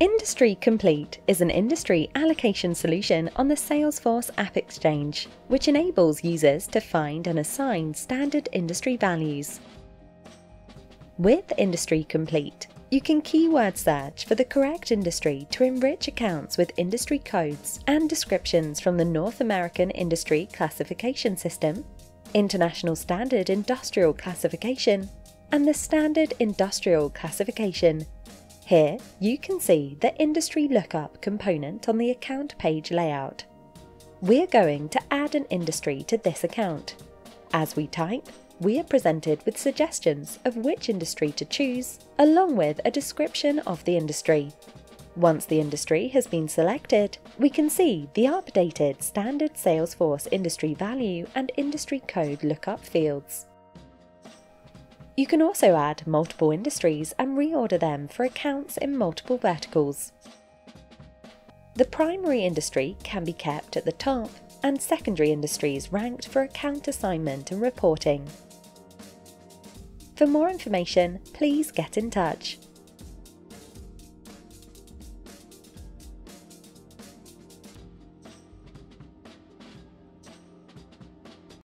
Industry Complete is an industry allocation solution on the Salesforce App Exchange, which enables users to find and assign standard industry values. With Industry Complete, you can keyword search for the correct industry to enrich accounts with industry codes and descriptions from the North American Industry Classification System, International Standard Industrial Classification, and the Standard Industrial Classification here, you can see the Industry Lookup component on the account page layout. We're going to add an industry to this account. As we type, we are presented with suggestions of which industry to choose, along with a description of the industry. Once the industry has been selected, we can see the updated standard Salesforce industry value and industry code lookup fields. You can also add multiple industries and reorder them for accounts in multiple verticals. The primary industry can be kept at the top and secondary industries ranked for account assignment and reporting. For more information, please get in touch.